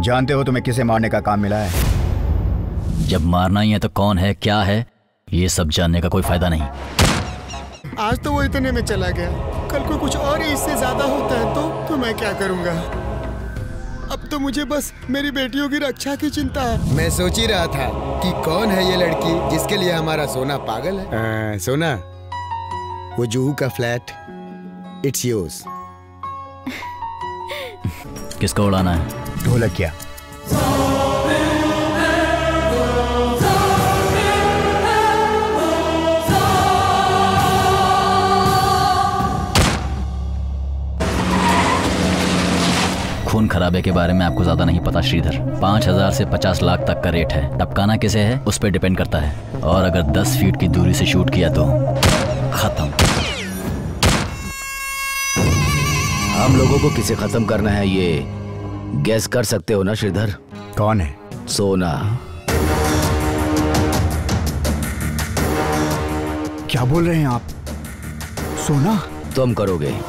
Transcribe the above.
जानते हो तुम्हें किसे मारने का काम मिला है? जब मारना ही है तो कौन है क्या है ये सब जानने का कोई फ़ायदा नहीं। आज तो वो इतने में चला गया। कल को कुछ और ही इससे ज़्यादा होता है तो तो मैं क्या करूँगा? अब तो मुझे बस मेरी बेटियों की रक्षा की चिंता है। मैं सोच ही रहा था कि कौन है ये लड़की जिसके लिए हमारा सोना पागल है। आ, सोना? वो जूहू का फ्लैट। इट्स योर्स किसको उड़ाना है? ढोलकिया। खून खराबे के बारे में आपको ज़्यादा नहीं पता श्रीधर। पाँच हज़ार से पचास लाख तक का रेट है। टपकाना किसे है? उस पर डिपेंड करता है। और अगर दस फीट की दूरी से शूट किया तो? खत्म। हम लोगों को किसे खत्म करना है ये गैस कर सकते हो ना श्रीधर? कौन है? सोना। क्या बोल रहे हैं आप? सोना? तुम करोगे।